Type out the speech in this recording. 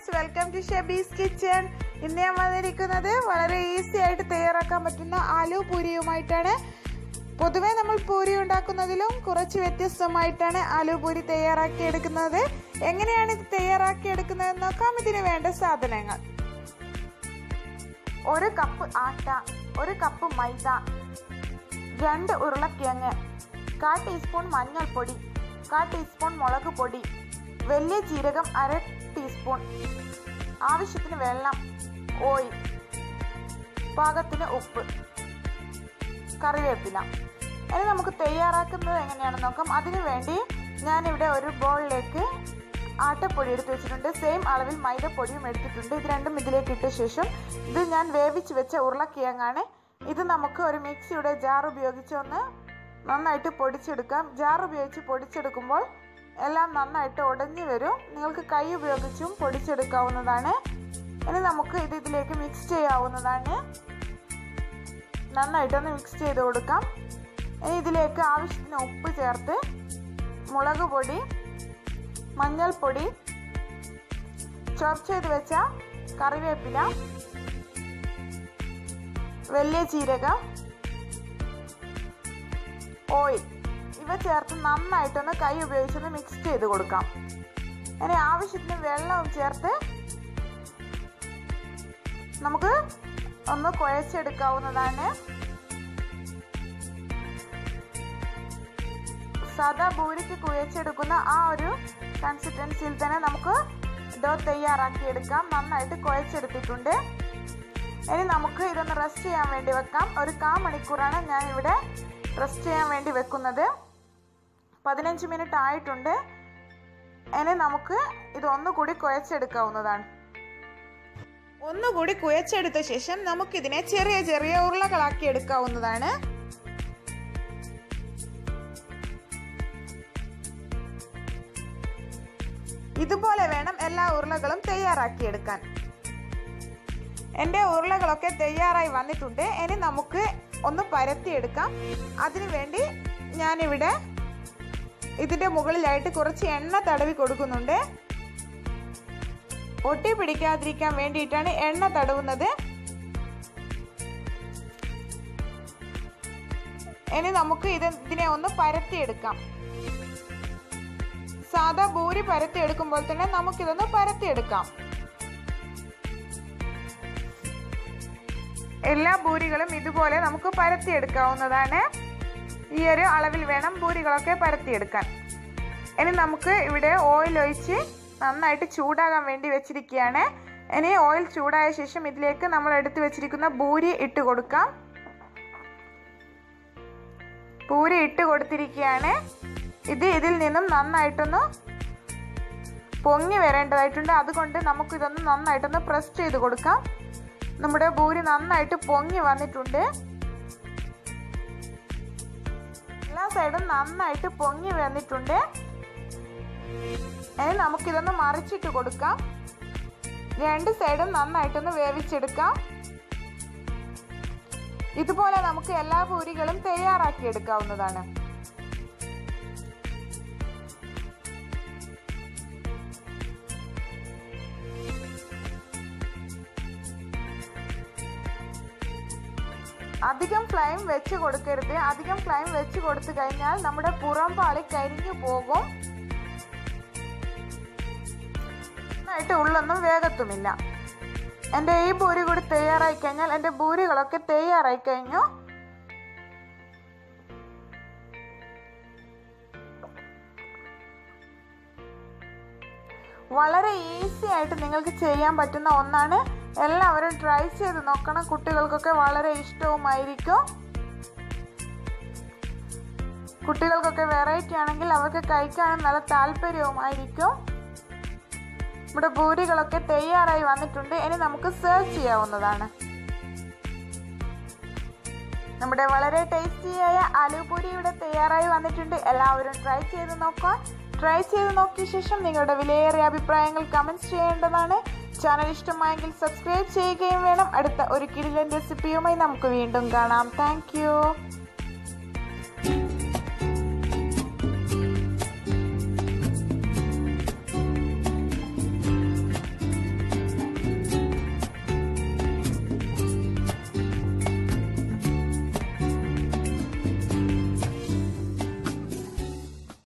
Friends welcome to Shebi's kitchen ഇന്ന് ഞാൻ വന്നിരിക്കുന്നത് വളരെ ഈസി ആയിട്ട് തയ്യാറാക്കാൻ പറ്റുന്ന ആലു പൂരിയുമായിട്ടാണ്. പൊതുവെ നമ്മൾ പൂരി ഉണ്ടാക്കുന്നതിലും കുറച്ച് വ്യത്യസ്തമായിട്ടാണ് ആലു പൂരി തയ്യാറാക്കി എടുക്കുന്നത് എങ്ങനെയാണ് ഇത് തയ്യാറാക്കി എടുക്കുന്നത് നോക്കാം. ഇതിന് വേണ്ട സാധനങ്ങൾ. ഒരു കപ്പ് ആട്ട ഒരു കപ്പ് മൈദ രണ്ട് ഉരുളക്കിഴങ്ങ് കാ ടീസ്പൂൺ മഞ്ഞൾപ്പൊടി കാ ടീസ്പൂൺ മുളക് പൊടി വലിയ ജീരകം അര ടീസ്പൂൺ ആവശ്യത്തിന് വെള്ളം ഓയിൽ പാകത്തിന് ഉപ്പ് കറിവേപ്പില. ഇനി നമുക്ക് തയ്യാറാക്കുന്നത് എങ്ങനെയാണെന്ന് നോക്കാം. അതിനു വേണ്ടി ഞാനിവിടെ ഒരു ബോളിലേക്ക് ആട്ടപ്പൊടി എടുത്ത് വെച്ചിട്ടുണ്ട്. സെയിം അളവിൽ മൈദപ്പൊടിയും എടുത്തിട്ടുണ്ട്. ഇത് രണ്ടും ഇതിലേക്ക് ഇട്ട ശേഷം ഇത് ഞാൻ വേവിച്ച് വെച്ച ഉരുളക്കിഴങ്ങാണ്. ഇത് നമുക്ക് ഒരു മിക്സിയുടെ ജാർ ഉപയോഗിച്ച് ഒന്ന് നന്നായിട്ട് പൊടിച്ചെടുക്കാം. ജാർ ഉപയോഗിച്ച് പൊടിച്ചെടുക്കുമ്പോൾ എല്ലാം നന്നായിട്ട് ഉടഞ്ഞു വരും. നിങ്ങൾക്ക് കൈ ഉപയോഗിച്ചും പൊടിച്ചെടുക്കാവുന്നതാണ്. ഇനി നമുക്ക് ഇത് ഇതിലേക്ക് മിക്സ് ചെയ്യാവുന്നതാണ്. നന്നായിട്ടൊന്ന് മിക്സ് ചെയ്ത് കൊടുക്കാം. ഇനി ഇതിലേക്ക് ആവശ്യത്തിന് ഉപ്പ് ചേർത്ത് മുളക് പൊടി മഞ്ഞൾപ്പൊടി ചോപ്പ് ചെയ്ത് വെച്ച കറിവേപ്പില വലിയ ജീരകം ഓയിൽ ഇവ ചേർത്ത് നന്നായിട്ടൊന്ന് കൈ ഉപയോഗിച്ചൊന്ന് മിക്സ് ചെയ്ത് കൊടുക്കാം. ഇനി ആവശ്യത്തിന് വെള്ളവും ചേർത്ത് നമുക്ക് ഒന്ന് കുഴച്ചെടുക്കാവുന്നതാണ്. സാധാ ഭൂരിക്ക് കുഴച്ചെടുക്കുന്ന ആ ഒരു കൺസിസ്റ്റൻസിയിൽ തന്നെ നമുക്ക് ഡോ തയ്യാറാക്കി എടുക്കാം. നന്നായിട്ട് കുഴച്ചെടുത്തിട്ടുണ്ട്. ഇനി നമുക്ക് ഇതൊന്ന് റെസ്റ്റ് ചെയ്യാൻ വേണ്ടി വെക്കാം. ഒരു കാ മണിക്കൂറാണ് ഞാൻ ഇവിടെ റെസ്റ്റ് ചെയ്യാൻ വേണ്ടി വെക്കുന്നത്. പതിനഞ്ച് മിനിറ്റ് ആയിട്ടുണ്ട്. ഇനി നമുക്ക് ഇത് ഒന്നുകൂടി കുഴച്ചെടുക്കാവുന്നതാണ്. ഒന്നുകൂടി കുഴച്ചെടുത്ത ശേഷം നമുക്കിതിനെ ചെറിയ ചെറിയ ഉരുളകളാക്കി എടുക്കാവുന്നതാണ്. ഇതുപോലെ വേണം എല്ലാ ഉരുളകളും തയ്യാറാക്കി എടുക്കാൻ. എന്റെ ഉരുളകളൊക്കെ തയ്യാറായി വന്നിട്ടുണ്ട്. ഇനി നമുക്ക് ഒന്ന് പരത്തിയെടുക്കാം. അതിനു വേണ്ടി ഞാനിവിടെ ഇതിന്റെ മുകളിലായിട്ട് കുറച്ച് എണ്ണ തടവി കൊടുക്കുന്നുണ്ട്. ഒട്ടി പിടിക്കാതിരിക്കാൻ വേണ്ടിയിട്ടാണ് എണ്ണ തടവുന്നത്. ഇനി നമുക്ക് ഇത് ഇതിനെ ഒന്ന് പരത്തിയെടുക്കാം. സാധാ ഭൂരി പരത്തിയെടുക്കുമ്പോൾ തന്നെ നമുക്കിതൊന്ന് പരത്തിയെടുക്കാം. എല്ലാ ഭൂരികളും ഇതുപോലെ നമുക്ക് പരത്തിയെടുക്കാവുന്നതാണ്. ഈ ഒരു അളവിൽ വേണം പൂരികളൊക്കെ പരത്തിയെടുക്കാൻ. ഇനി നമുക്ക് ഇവിടെ ഓയിൽ ഒഴിച്ച് നന്നായിട്ട് ചൂടാകാൻ വേണ്ടി വെച്ചിരിക്കുകയാണ്. ഇനി ഓയിൽ ചൂടായ ശേഷം ഇതിലേക്ക് നമ്മൾ എടുത്തു വെച്ചിരിക്കുന്ന പൂരി ഇട്ട് കൊടുക്കാം. പൂരി ഇട്ട് കൊടുത്തിരിക്കുകയാണ്. ഇത് ഇതിൽ നിന്നും നന്നായിട്ടൊന്ന് പൊങ്ങി വരേണ്ടതായിട്ടുണ്ട്. അതുകൊണ്ട് നമുക്കിതൊന്ന് നന്നായിട്ടൊന്ന് പ്രസ് ചെയ്ത് കൊടുക്കാം. നമ്മുടെ പൂരി നന്നായിട്ട് പൊങ്ങി വന്നിട്ടുണ്ട്. എല്ലാ സൈഡും നന്നായിട്ട് പൊങ്ങി വന്നിട്ടുണ്ട്. ഇനി നമുക്കിതൊന്ന് മറിച്ചിട്ട് കൊടുക്കാം. രണ്ട് സൈഡും നന്നായിട്ടൊന്ന് വേവിച്ചെടുക്കാം. ഇതുപോലെ നമുക്ക് എല്ലാ പൂരികളും തയ്യാറാക്കി എടുക്കാവുന്നതാണ്. അധികം ഫ്ലൈം വെച്ച് കൊടുക്കരുത്. അധികം ഫ്ലൈം വെച്ച് കൊടുത്തു കഴിഞ്ഞാൽ നമ്മുടെ പുറം പാളി കരിഞ്ഞു പോകും. നന്നായിട്ട് ഉള്ളൊന്നും വേഗത്തുമില്ല എന്റെ ഈ ഭൂരി കൂടി തയ്യാറായി കഴിഞ്ഞാൽ എന്റെ ഭൂരികളൊക്കെ തയ്യാറായി കഴിഞ്ഞു. വളരെ ഈസി ആയിട്ട് നിങ്ങൾക്ക് ചെയ്യാൻ പറ്റുന്ന ഒന്നാണ് എല്ലാവരും ട്രൈ ചെയ്ത് നോക്കണം. കുട്ടികൾക്കൊക്കെ വളരെ ഇഷ്ടവുമായിരിക്കും. കുട്ടികൾക്കൊക്കെ വെറൈറ്റി ആണെങ്കിൽ അവർക്ക് കഴിക്കാനും നല്ല താല്പര്യവുമായിരിക്കും. നമ്മുടെ ഭൂരികളൊക്കെ തയ്യാറായി വന്നിട്ടുണ്ട്. ഇനി നമുക്ക് സെർവ് ചെയ്യാവുന്നതാണ്. നമ്മുടെ വളരെ ടേസ്റ്റിയായ ആലു ഇവിടെ തയ്യാറായി വന്നിട്ടുണ്ട്. എല്ലാവരും ട്രൈ ചെയ്ത് നോക്കുക. ട്രൈ ചെയ്ത് നോക്കിയ ശേഷം നിങ്ങളുടെ വിലയേറിയ അഭിപ്രായങ്ങൾ കമന്റ് ചെയ്യേണ്ടതാണ്. ചാനൽ ഇഷ്ടമായെങ്കിൽ സബ്സ്ക്രൈബ് ചെയ്യുകയും വേണം. അടുത്ത ഒരു കിടിലൻ റെസിപ്പിയുമായി നമുക്ക് വീണ്ടും കാണാം. താങ്ക്